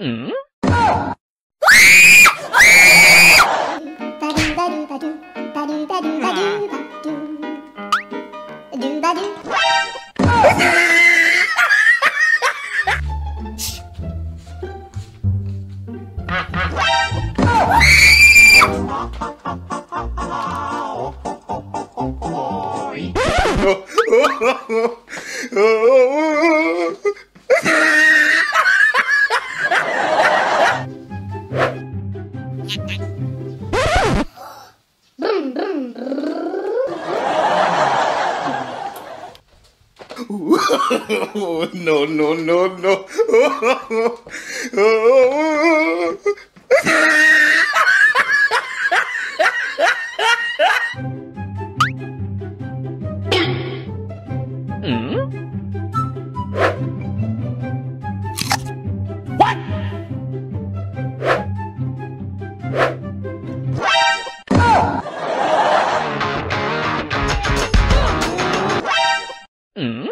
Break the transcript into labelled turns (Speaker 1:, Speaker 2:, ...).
Speaker 1: Mm? No, no, no, no. 嗯？